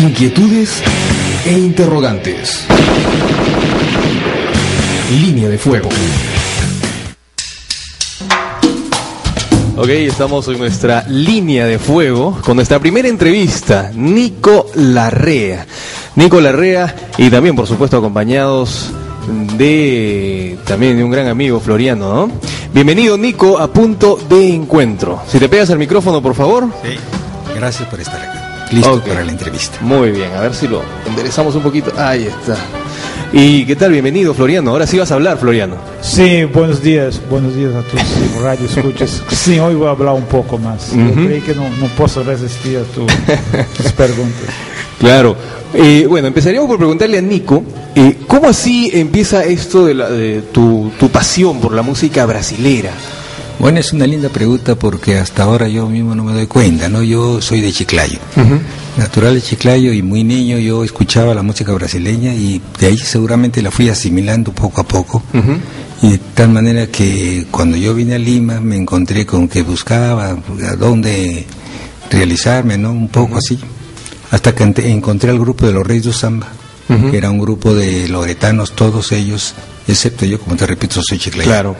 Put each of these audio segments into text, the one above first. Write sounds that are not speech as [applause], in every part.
inquietudes e interrogantes. Línea de fuego. Ok, estamos en nuestra línea de fuego con nuestra primera entrevista, Nico Larrea. Nico Larrea y también, por supuesto, acompañados de también de un gran amigo Floriano, ¿no? Bienvenido Nico a punto de encuentro. Si te pegas al micrófono, por favor. Sí, gracias por estar acá. Listo para la entrevista. Muy bien, a ver si lo enderezamos un poquito. Ahí está. ¿Y qué tal? Bienvenido, Floriano. Ahora sí vas a hablar, Floriano. Sí, buenos días, buenos días a todos los radio escuchas. [laughs] Sí, hoy voy a hablar un poco más. Yo Ujú. creí que no, no puedo resistir a tu- tus preguntas. [laughs] Claro. Eh, bueno, empezaríamos por preguntarle a Nico, eh, ¿cómo así empieza esto de, la- de tu, tu pasión por la música brasilera? Bueno, es una linda pregunta porque hasta ahora yo mismo no me doy cuenta, ¿no? Yo soy de Chiclayo, natural de Chiclayo y muy niño yo escuchaba la música brasileña y de ahí seguramente la fui asimilando poco a poco. Y de tal manera que cuando yo vine a Lima me encontré con que buscaba a dónde realizarme, ¿no? Un poco así. Hasta que encontré al grupo de los Reyes do Samba, que era un grupo de loretanos, todos ellos, excepto yo, como te repito, soy chiclayo. Claro.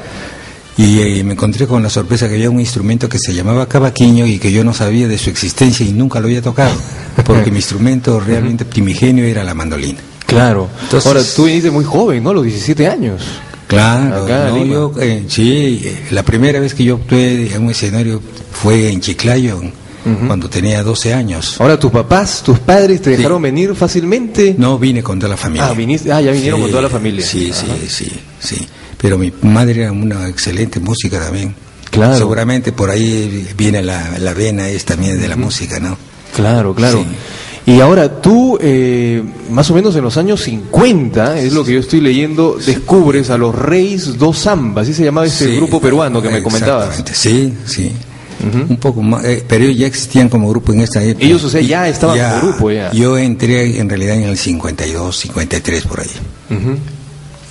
Y eh, me encontré con la sorpresa que había un instrumento que se llamaba cavaquinho y que yo no sabía de su existencia y nunca lo había tocado, [laughs] porque mi instrumento realmente primigenio era la mandolina. Claro. Entonces- Ahora, tú viniste muy joven, ¿no? A los 17 años. Claro, Acá no, yo, eh, sí, eh, la primera vez que yo actué en un escenario fue en Chiclayo, cuando tenía 12 años. Ahora, ¿tus papás, tus padres te dejaron venir fácilmente? No vine con toda la familia. Ah, viniste, ah, ya vinieron Sí, con toda la familia. Sí, sí, Ajá. sí, sí. Pero mi madre era una excelente música también. Claro. Seguramente por ahí viene la, la vena es también de la música, ¿no? Claro, claro. Y ahora tú, eh, más o menos en los años 50, es lo que yo estoy leyendo, descubres a los Reyes do Samba, así se llamaba ese Sí, grupo peruano que me comentabas. exactamente, Sí, sí. Un poco más, eh, pero ellos ya existían como grupo en esta época. Ellos, o sea, ya estaban como grupo, ya. Yo entré en realidad en el 52, 53 por ahí. Ujú.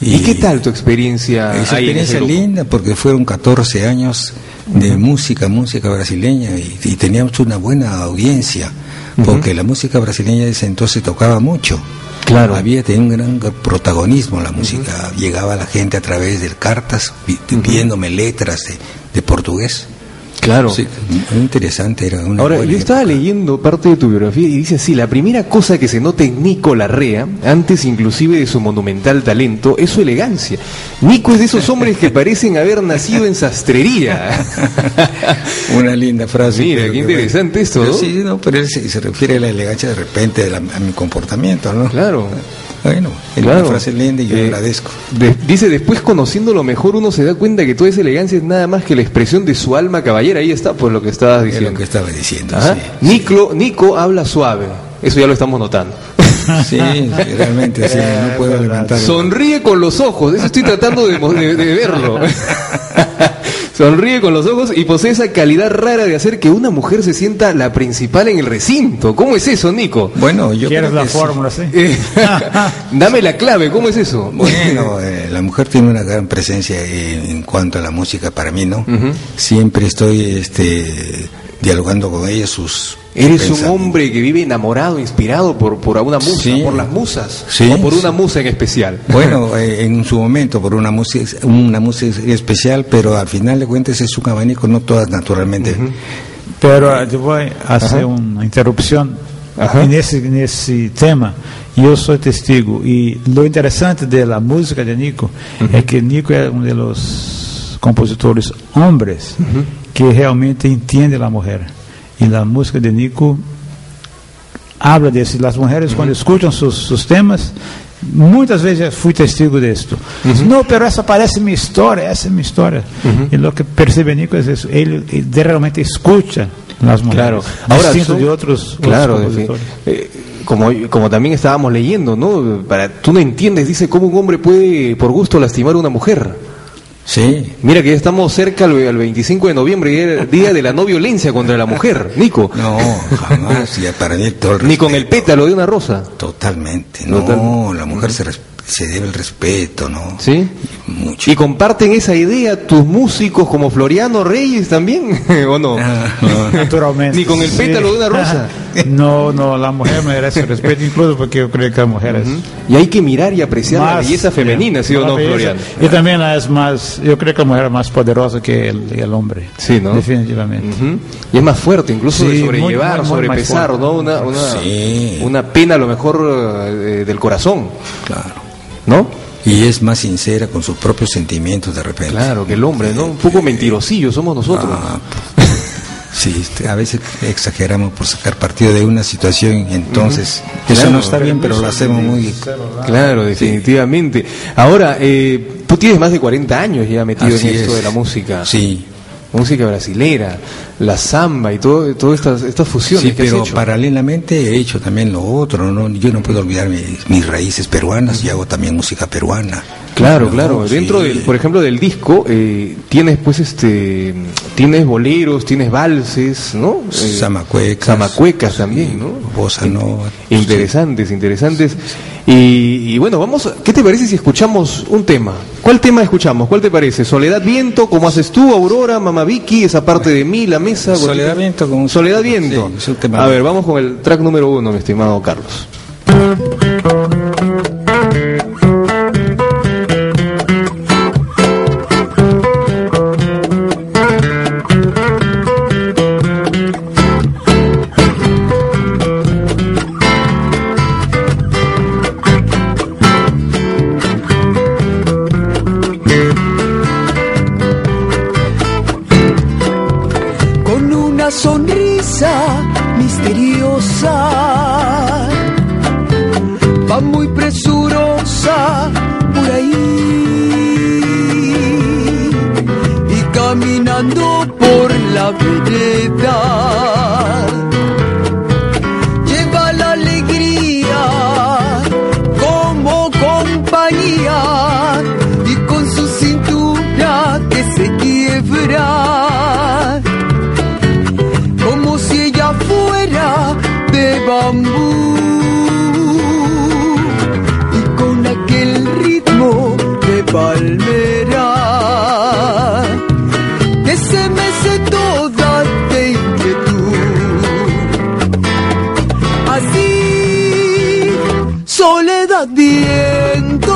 ¿Y, qué tal tu experiencia Esa ahí en ese experiencia grupo? linda porque fueron 14 años de música, música brasileña y, y teníamos una buena audiencia porque la música brasileña de ese entonces tocaba mucho. Claro. Había tenía un gran protagonismo la música. Llegaba la gente a través de cartas pidiéndome letras de, de portugués. Claro. Sí, muy interesante, era una Ahora, yo estaba época. leyendo parte de tu biografía y dice así, la primera cosa que se nota en Nico Larrea, antes inclusive de su monumental talento, es su elegancia. Nico es de esos hombres que [laughs] parecen haber nacido en sastrería. [laughs] Una linda frase. Mira, qué bueno. interesante esto. Sí, no, pero él se, se refiere a la elegancia de repente de la- a mi comportamiento, ¿no? Claro. Bueno, es Claro. una frase linda y yo Eh, agradezco. de- dice, después conociéndolo mejor uno se da cuenta que toda esa elegancia es nada más que la expresión de su alma caballera. Ahí está, pues lo que estabas Es diciendo. lo que estaba diciendo. Sí. Nico, Nico habla suave. Eso ya lo estamos notando. Sí, sí, realmente sí, no puedo levantar. el- Sonríe con los ojos, eso estoy tratando de, de- de verlo. [laughs] Sonríe con los ojos y posee esa calidad rara de hacer que una mujer se sienta la principal en el recinto. ¿Cómo es eso, Nico? Bueno, yo ¿Quieres creo la que fórmula, sí? Eh, [laughs] [laughs] dame la clave, ¿cómo es eso? Bueno, [laughs] eh, la mujer tiene una gran presencia en, en cuanto a la música para mí, ¿no? Siempre estoy este, dialogando con ella sus... Eres un hombre que vive enamorado, inspirado por, por una musa, Sí. por las musas, Sí, o por una musa en especial. [laughs] Bueno, eh, en su momento por una música, una música especial, pero al final de cuentas es un abanico, no todas naturalmente. Pero eh, yo voy a hacer una interrupción Ajá. en ese, en ese tema. Yo soy testigo. Y lo interesante de la música de Nico es que Nico es uno de los compositores hombres que realmente entiende la mujer. Y la música de Nico habla de eso. Las mujeres cuando escuchan sus, sus temas, muchas veces fui testigo de esto. No, pero esa parece mi historia, esa es mi historia. Y lo que percibe Nico es eso. Él, él realmente escucha las mujeres. Claro. Ahora distinto son- de otros, claro, otros eh, como, como también estábamos leyendo, ¿no? Para, tú no entiendes, dice, cómo un hombre puede por gusto lastimar a una mujer. Sí, Mira que ya estamos cerca al, al 25 de noviembre, día- día de la no violencia contra la mujer, Nico. no, jamás, y para mí todo el Ni con el pétalo de una rosa. Totalmente, no, la mujer se res- se debe el respeto, ¿no? ¿Sí? Mucho. ¿Y comparten esa idea tus músicos como Floriano Reyes también? [laughs] ¿O no? Ah, no, Naturalmente. Ni con el sí. pétalo de una rosa. [laughs] No, no, la mujer merece respeto, incluso porque yo creo que la mujer es Y hay que mirar y apreciar la belleza femenina, ¿sí o no, belleza. Floriano? Y también la es más, yo creo que la mujer es más poderosa que el, el hombre. Sí, ¿no? Definitivamente. Y es más fuerte, incluso Sí, de sobrellevar, muy, muy más sobrepesar. ¿no? Una, una, Sí. una pena a lo mejor eh, del corazón, Claro. ¿No? Y es más sincera con sus propios sentimientos de repente. Claro, que el hombre, ¿no? Un poco mentirosillo somos nosotros. Ah, pues, sí, este, a veces exageramos por sacar partido de una situación y entonces eso Claro. no está bien, pero lo hacemos muy... Claro, definitivamente. Ahora, eh, tú tienes más de 40 años ya metido Así en esto es. de la música. Sí, Música brasilera, la samba y todo, todas estas, estas fusiones sí, que has pero hecho. paralelamente he hecho también lo otro, ¿no? Yo no puedo olvidar mis, mis raíces peruanas y hago también música peruana. Claro, No, claro. sí. Dentro del, por ejemplo, del disco eh, tienes pues este, tienes boleros, tienes valses, ¿no? Eh, Zamacuecas. zamacuecas también, ¿no? Bossa nova. Interesantes, interesantes. Y, y bueno, vamos, ¿qué te parece si escuchamos un tema? ¿Cuál tema escuchamos? ¿Cuál te parece? Soledad Viento, como haces tú, Aurora, Mamá Vicky, esa parte de mí, la mesa. Soledad? Viento con Soledad Viento. Sí, a ver, vamos con el track número uno, mi estimado Carlos. Va muy presurosa por ahí y caminando por la vereda. Soledad viento,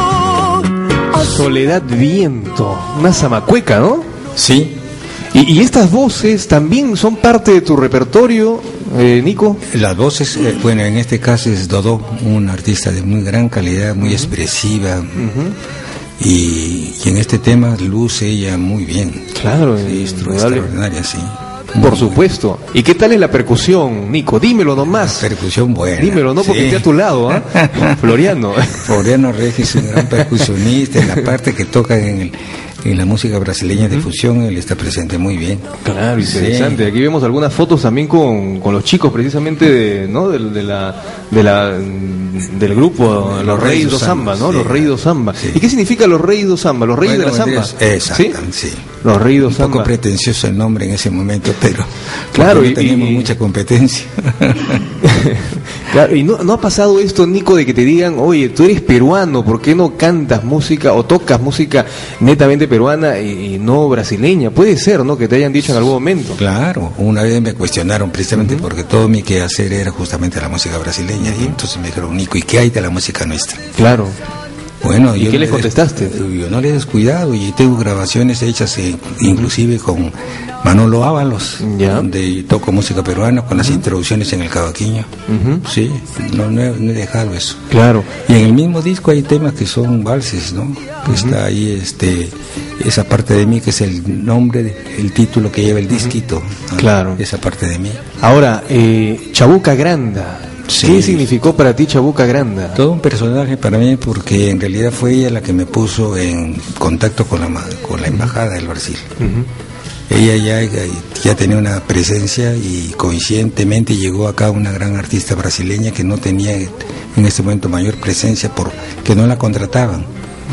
Soledad Viento, una zamacueca, ¿no? Sí, Y, y estas voces también son parte de tu repertorio, eh, Nico. Las voces, eh, bueno, en este caso es Dodó, un artista de muy gran calidad, muy expresiva. y, y en este tema luce ella muy bien. Claro, Sí, extraordinaria, sí. Por supuesto. ¿Y qué tal es la percusión, Nico? Dímelo nomás. Percusión buena. Dímelo, no porque sí. esté a tu lado, ¿ah? [laughs] Floriano. Floriano Regis es un gran [laughs] percusionista, en la parte que toca en, el- en la música brasileña de fusión, él está presente muy bien. Claro, Sí. interesante. Aquí vemos algunas fotos también con, con los chicos, precisamente de, ¿no? Del, de la, de la, del grupo, los, Reyes do Samba, ¿no? sí. Los Reyes do Samba. Sí. ¿Y qué significa los Reyes do Samba? Los Reyes Bueno, de la Samba. Exacto, sí. Los do Un poco pretencioso el nombre en ese momento, pero [laughs] Claro, porque y- no tenemos y- mucha competencia. [laughs] Claro, y no, no ha pasado esto, Nico, de que te digan, oye, tú eres peruano, ¿por qué no cantas música o tocas música netamente peruana y, y no brasileña? Puede ser, ¿no? Que te hayan dicho en algún momento. Claro, una vez me cuestionaron precisamente porque todo mi quehacer era justamente la música brasileña y entonces me dijeron, Nico, ¿y qué hay de la música nuestra? Claro. Bueno, ¿Y yo qué des- contestaste? Yo no le he descuidado y tengo grabaciones hechas eh, inclusive con Manolo Ábalos, Ya. donde toco música peruana con las introducciones en el cavaquinho. Ujú. Sí, no, no he, no he dejado eso. Claro. Y en el mismo disco hay temas que son valses, ¿no? Que Está ahí este esa parte de mí que es el nombre, de- el título que lleva el disquito. ¿no? Claro. Esa parte de mí. Ahora, eh, Chabuca Granda. Sí. ¿Qué significó para ti Chabuca Granda? Todo un personaje para mí porque en realidad fue ella la que me puso en contacto con la, con la embajada del Brasil. Ella ya, ya tenía una presencia y coincidentemente llegó acá una gran artista brasileña que no tenía en este momento mayor presencia porque no la contrataban.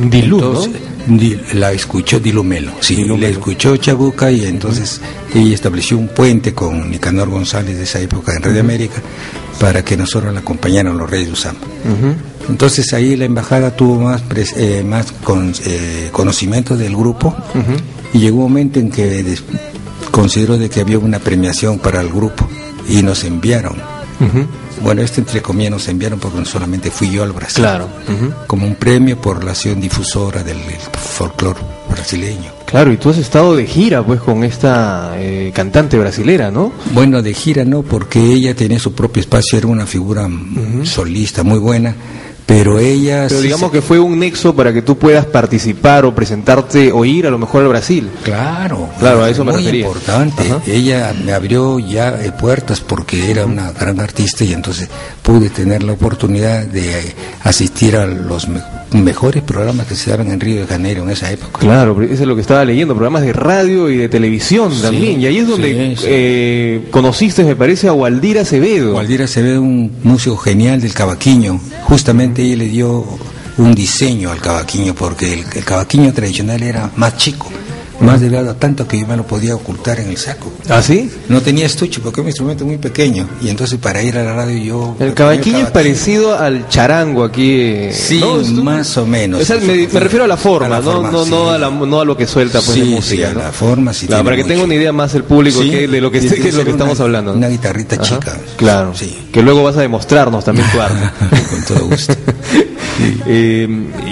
Dilú, Entonces, la escuchó Dilumelo, sí, Dilumelo. la escuchó Chabuca y entonces ella estableció un puente con Nicanor González de esa época en Radio América para que nosotros la acompañaran los reyes de Usamba. Entonces ahí la embajada tuvo más, pres- eh, más con- eh, conocimiento del grupo y llegó un momento en que des- consideró de que había una premiación para el grupo y nos enviaron. Bueno, esto entre comillas nos enviaron porque no solamente fui yo al Brasil. Claro. Como un premio por la acción difusora del folclore brasileño. Claro, y tú has estado de gira pues con esta eh, cantante brasilera, ¿no? Bueno, de gira no, porque ella tenía su propio espacio, era una figura solista muy buena, pero ella... Pero sí digamos se- que fue un nexo para que tú puedas participar o presentarte o ir a lo mejor al Brasil. Claro, Claro, a eso me muy refería. importante. Ajá. Ella me abrió ya eh, puertas porque era una gran artista y entonces pude tener la oportunidad de eh, asistir a los mejores programas que se daban en Río de Janeiro en esa época. Claro, eso es lo que estaba leyendo, programas de radio y de televisión también. Y ahí es donde sí, sí. eh, conociste, me parece, a Waldira Acevedo. Gualdira se ve un músico genial del cavaquinho. Justamente ella le dio un diseño al cavaquinho porque el, el cavaquinho tradicional era más chico, más delgado, tanto que yo me lo podía ocultar en el saco. ¿Ah, sí? No tenía estuche porque era un instrumento muy pequeño y entonces para ir a la radio yo... El cavaquinho es parecido al charango aquí. eh, Sí, ¿no? Es- más o menos. o sea, me, me refiero a la forma, A la ¿no? forma, no, sí. no, a la- no a lo que suelta pues, Sí, de sí, música. a la forma sí Claro, para que mucho. tenga una idea más el público que- de lo que, que es lo que una- estamos hablando. una guitarrita Ajá. chica. Claro, Sí. que luego vas a demostrarnos también tu arte. [laughs] Con todo gusto. [laughs] Eh,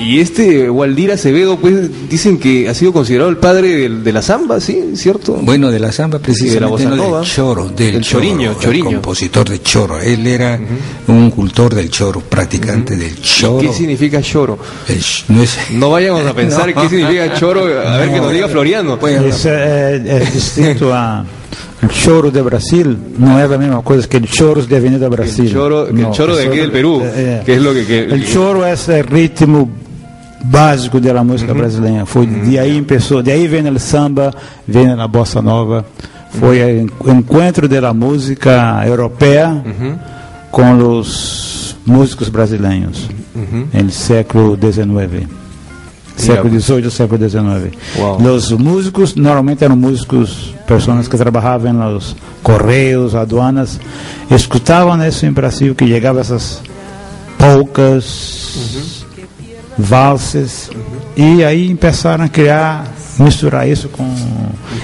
y este Waldir Acevedo, pues dicen que ha sido considerado el padre de, la samba, ¿sí? ¿Cierto? Bueno, de la samba precisamente bossa no, nova. del choro, del, choro, choriño, el choriño. compositor de choro. Él era un cultor del choro, practicante del choro. ¿Qué significa choro? El ch- no es- No vayamos a [laughs] pensar No. qué significa choro, a ver que nos diga Floriano. É, é distinto a choro de Brasil, não é a mesma coisa que o choros de Avenida Brasil. El choro, que el No, choro de aquí del Perú, é, é. que es lo que... que- El choro é esse ritmo básico da música brasileira. Foi de aí começou, de aí vem o samba, vem a bossa nova. Foi o encontro da música europeia com os músicos brasileiros no século XIX. Século XVIII, século XIX. Uau. Os músicos normalmente eram músicos, pessoas que trabalhavam nos correios, aduanas, escutavam isso em Brasil, que chegavam essas polcas, valses, e aí começaram a criar, misturar isso com.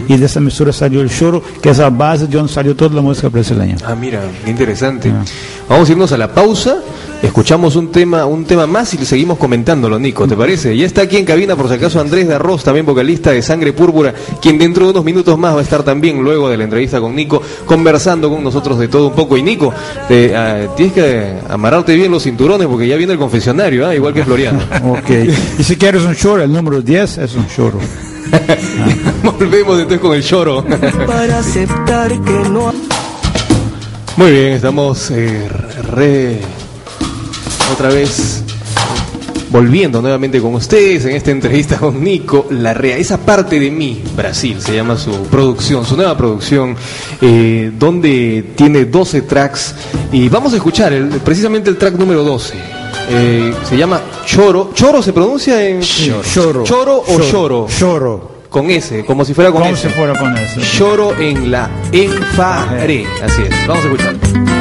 E dessa mistura saiu o choro, que é a base de onde saiu toda a música brasileira. Ah, mira, qué interesante. Vamos a irnos a la pausa, escuchamos un tema, un tema más y seguimos comentándolo, Nico, ¿te parece? Ya está aquí en cabina, por si acaso, Andrés de Arroz, también vocalista de Sangre Púrpura, quien dentro de unos minutos más va a estar también, luego de la entrevista con Nico, conversando con nosotros de todo un poco. Y Nico, te, ah, tienes que amarrarte bien los cinturones porque ya viene el confesionario, ¿ah? igual que Floriano. Ok. E se queres um choro, o número 10 é um choro. [laughs] Volvemos entonces con el choro. para aceptar que no Muy bien, estamos eh, re otra vez volviendo nuevamente con ustedes en esta entrevista con Nico Larrea. Esa parte de mí, Brasil, se llama su producción, su nueva producción, eh, donde tiene 12 tracks y vamos a escuchar el- precisamente el track número 12. Eh, se llama Choro. ¿Choro se pronuncia en Choro. ¿Choro o Choro? Choro. Con S, como si fuera con Como S. se fuera con eso. Lloro en la enfaré. Así es. Vamos a escuchar.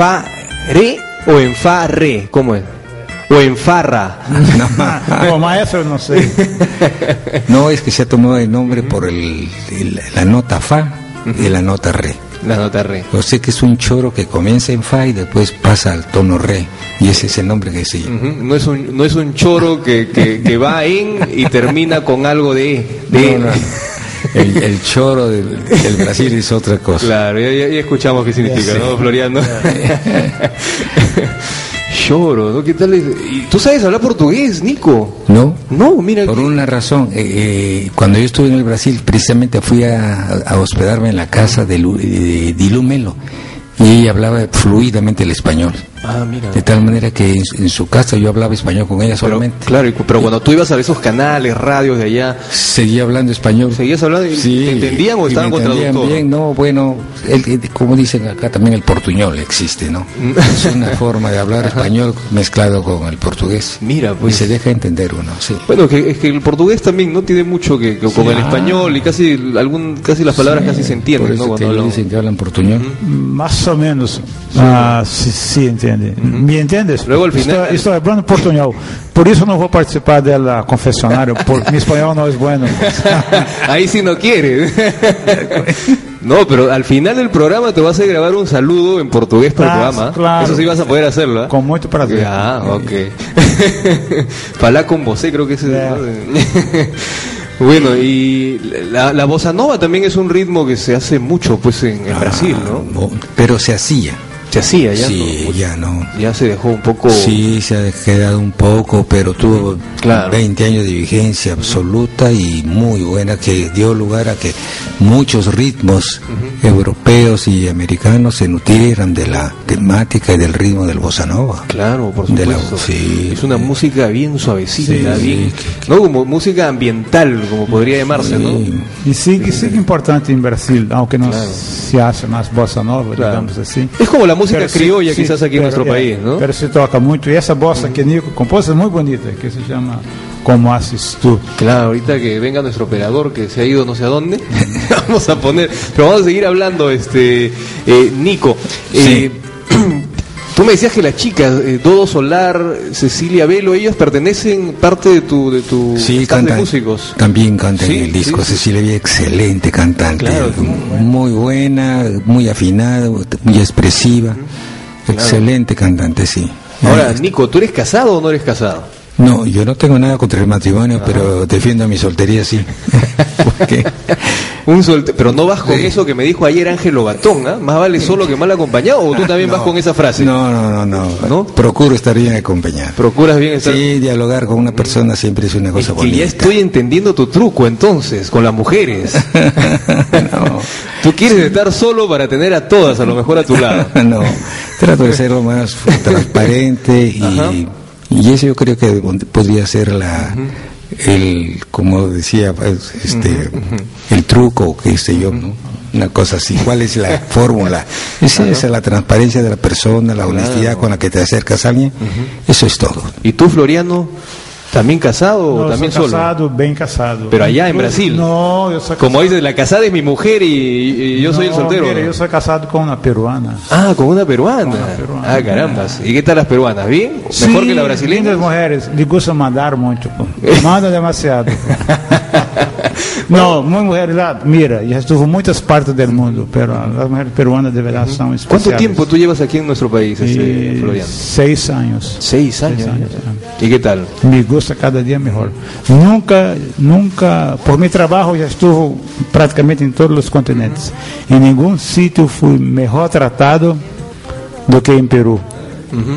Fa re o en fa re, ¿cómo es? O en farra. Como [laughs] maestro, no sé. [laughs] No, es que se ha tomado el nombre por el, el- la nota fa y la nota re. La nota re. Yo sé que es un choro que comienza en fa y después pasa al tono re. Y ese es el nombre que sigue. No es un, no es un choro que, que, que va en y termina con algo de... de No, no. [laughs] El, el choro del, del Brasil es otra cosa. Claro, ya, escuchamos qué significa, ¿no. Floriano? [laughs] Lloro, ¿no? ¿Qué tal? es? ¿Y ¿Tú sabes hablar portugués, Nico? ¿No? No, mira. Por que- una razón, eh, eh, cuando yo estuve en el Brasil, precisamente fui a, a hospedarme en la casa de, Lu- de Dilu Melo y ella hablaba fluidamente el español. Ah, mira. De tal manera que en, su- en su casa yo hablaba español con ella Pero, solamente. claro, y cu- pero cuando tú ibas a esos canales, radios de allá, Seguía hablando español. ¿seguías hablando? y Sí, ¿Te entendían o y estaban con traductor? bien, no, bueno, el- el- como dicen acá también el portuñol existe, ¿no? Mm. es una [laughs] forma de hablar español mezclado con el portugués. Mira, Y pues. se deja entender uno, sí. Bueno, que, es que el portugués también no tiene mucho que, que con el español y casi algún casi las palabras casi se entienden, Por ¿no? Cuando dicen que hablan portuñol. Más o menos. Ah, sí, sí, entiende. ¿Me entiendes? Luego, al final- Estou, estou hablando portuñol. Por isso não vou participar dela confessionário, [laughs] porque mi espanhol não é bueno. [laughs] Ahí sí no quiere. [laughs] no, pero al final del programa te vas a grabar un saludo en portugués para el programa. claro. Eso sí vas a poder hacerlo. ¿ah? Com muito prazer. Ah, ok. Falá con vos, creo que ese es. Ya. ¿no? bueno, y la, la bossa nova también es un ritmo que se hace mucho pues en, en Brasil, ¿no? Pero se hacía. Se hacía ya. sí, ¿no? ya no. Ya se dejó un poco. Sí, se ha quedado un poco, pero tuvo Claro. 20 años de vigencia absoluta y muy buena que dio lugar a que muchos ritmos europeos y americanos se nutrieran de la temática y del ritmo del bossa nova. Claro, por De la- supuesto. sí, es una sí. música bien suavecita, Sí, bien, sí, no como música ambiental, como podría llamarse, ¿no? Sí. E sigue, sigue importante em Brasil, aunque não Claro. se acha mais bossa nova, Claro. digamos assim. Es como la música Pero sí, criolla sí, quizás aquí en nuestro é, país, ¿no? Pero se toca muito. E essa bossa que Nico compôs é muito bonita, que se chama Como Haces Tu. Claro, ahorita que venga nuestro operador que se ha ido no sé a dónde, [laughs] vamos a poner, pero vamos a seguir hablando, este, eh, Nico. eh, tú me decías que las chicas, eh, Dodo Solar, Cecilia Velo, ellas pertenecen parte de tu, de tu Sí, staff de cantan. músicos. También canta Sí, en el disco. sí. Cecilia Villa, excelente cantante. Claro, muy buena, muy afinada, muy expresiva. Excelente cantante, sí. Ahora, Nico, ¿tú eres casado o no eres casado? No, yo no tengo nada contra el matrimonio, pero defiendo mi soltería, sí. [laughs] Porque Un solte- pero no vas con eso que me dijo ayer Ángelo Gatón, ¿ah? Más vale solo que mal acompañado, o tú también vas No, con esa frase. No, no, no, no, ¿No? Procuro estar bien acompañado. Procuras bien estar. Sí, dialogar con una persona siempre es una Es cosa que bonita. ya estoy entendiendo tu truco entonces, con las mujeres. [laughs] no, Tú quieres estar solo para tener a todas, a lo mejor a tu lado. [laughs] no, trato de ser lo más transparente y, Ajá. Y eso yo creo que podría ser la el como decía pues, este el truco qué sé yo ¿no? una cosa así. Cuál es la [laughs] fórmula esa es la transparencia de la persona la honestidad con la que te acercas a alguien. Eso es todo. ¿Y tú, Floriano, también casado o también solo? casado, bem casado. Pero allá en Brasil. Não, eu sou Como casado. dices, la casada es mi mujer y, y yo soy el soltero. Mira, ¿no? eu sou casado com uma peruana. Ah, con una peruana. Con una peruana. Ah, carambas. ¿Y qué tal las peruanas? ¿Bien? ¿Mejor que la brasileña? Lindas mulheres, lhe gusta mandar pô. [laughs] Manda demasiado. Não, muitas mulheres lá, mira, já estuvo em muitas partes do mundo, pero as mulheres peruanas de verdade são especiais. ¿Cuánto tiempo tú llevas aquí en nuestro país, este, E Floriano? seis anos. Seis años. años, ¿Y qué tal? Me gusta cada dia melhor. Nunca, nunca, por meu trabalho já estive praticamente em todos os continentes. Em nenhum sítio fui melhor tratado do que em Peru.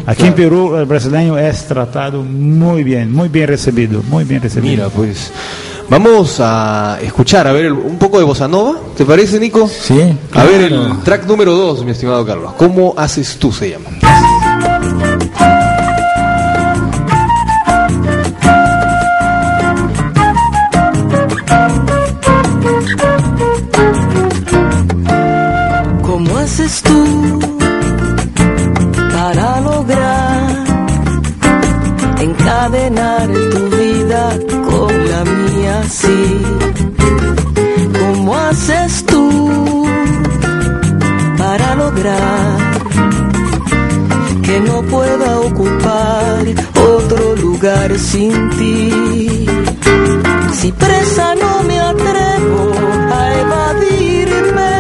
Aqui em Peru, o brasileiro é tratado muito bem, muito bem recebido, muito bem recebido. Mira, pues vamos a escuchar, a ver, el- un poco de bossa nova, ¿te parece, Nico? sí A ver, el track número dos, mi estimado Carlos. ¿Cómo haces tú, se llama? encadenar tu vida con la mía, sí. ¿Cómo haces tú para lograr que no pueda ocupar otro lugar sin ti? Si presa no me atrevo a evadirme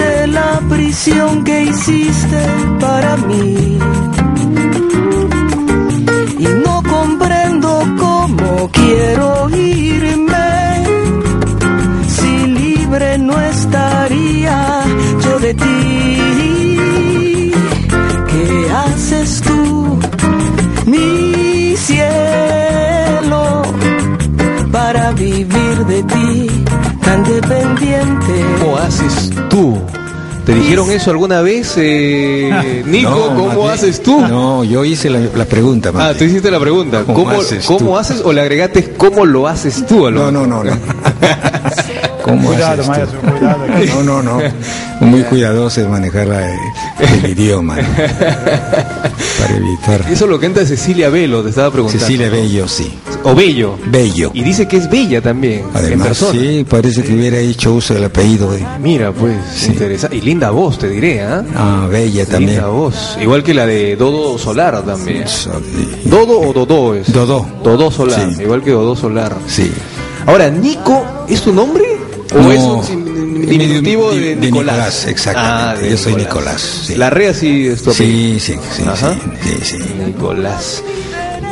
de la prisión que hiciste para mí para vivir de ti tan dependiente? ¿Cómo haces tú? ¿Te dijeron eso alguna vez, eh, [laughs] Nico? No, ¿Cómo bien- haces tú? No, yo hice la, la pregunta. más Ah, tú hiciste la pregunta. ¿Cómo ¿Cómo, haces cómo haces o le agregaste cómo lo haces tú? a lo No, no, no, no. [laughs] ¿Cómo Cuidado, haces tú? maestro, cuidado. No, no, no. [laughs] Muy cuidadoso de manejar la- el idioma. ¿no? [laughs] Para evitar. Eso es lo que canta Cecilia Velo, te estaba preguntando. Cecilia Bello, sí. O Bello. Bello. Y dice que es bella también, en Además, persona. sí, parece que hubiera hecho uso del apellido. de- Mira, pues, interesante. Y linda voz, te diré, ¿ah? Ah, Bella también. Linda voz. Igual que la de Dodo Solar también. Sí. ¿Dodo o Dodó es? Dodó. Dodó Solar, Sí. igual que Dodó Solar. Sí. Ahora, ¿Nico es tu nombre? ¿O No, es un diminutivo de, de Nicolás? Nicolás, exactamente. de Yo soy Nicolás, sí. La rea sí es tu. Sí, sí, sí, sí, sí. Nicolás.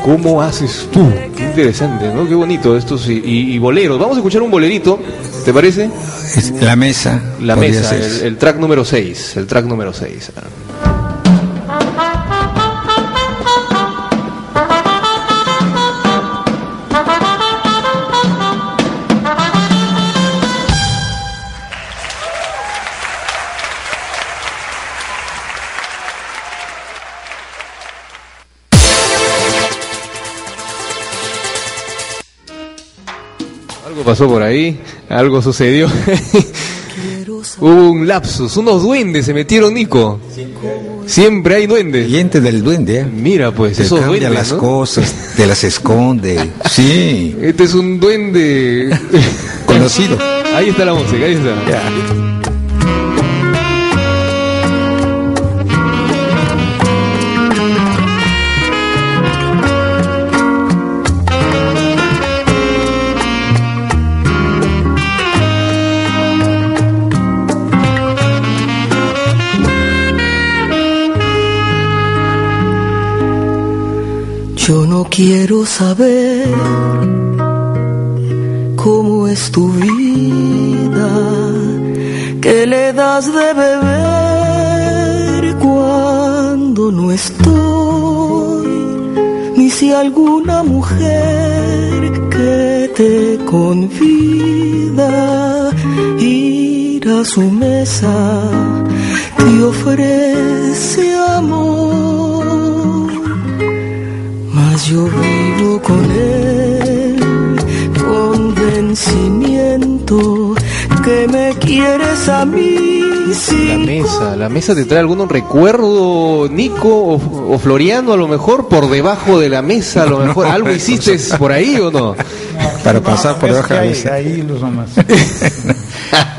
¿Cómo haces tú? Qué interesante, ¿no? Qué bonito estos y, y- y boleros. Vamos a escuchar un bolerito, ¿te parece? La mesa. La mesa, el, el track número 6. El track número 6. Algo pasó por ahí, algo sucedió. [laughs] Hubo un lapsus, unos duendes se metieron, Nico. Siempre hay duendes. Cliente del duende, ¿eh? Mira, pues, Se esos cambia duendes, las ¿no? cosas, te las esconde. [laughs] Sí, Este es un duende. conocido. ahí está la música, ahí está. Yo no quiero saber cómo es tu vida, qué le das de beber cuando no estoy, ni si alguna mujer que te convida ir a su mesa te ofrece amor yo vivo con el convencimiento que me quieres a mí La mesa, la mesa te trae algún recuerdo, Nico o, o Floriano, a lo mejor por debajo de la mesa, a lo [laughs] mejor. ¿Algo hiciste por ahí o no? Para pasar por debajo de la mesa. hay hilos nomás. [laughs]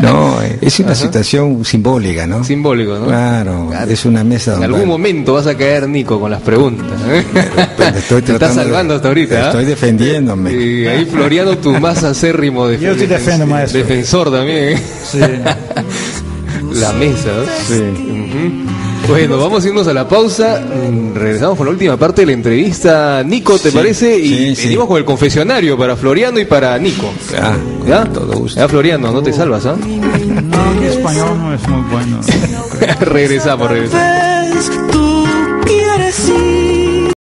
No, eh, [laughs] es una situación simbólica, ¿no? Simbólico, ¿no? Claro, es una mesa En donde... algún momento vas a caer, Nico, con las preguntas. ¿eh? Estoy [laughs] Te estás de- salvando hasta ahorita. ¿ah? Estoy defendiéndome. Y ahí Floriano, tu más acérrimo def- Yo te defiendo, maestro. defensor también. ¿eh? Sí. [laughs] La mesa. Ujú. Bueno, vamos a irnos a la pausa. Mm, Regresamos con la última parte de la entrevista. Nico, ¿te Sí, parece? Y sí, sí. venimos con el confesionario para Floriano y para Nico. Ah, ¿Ya? todo gusto. Ya, Floriano, no te salvas, ¿ah? No, mi español no es muy bueno. [laughs] regresamos, regresamos.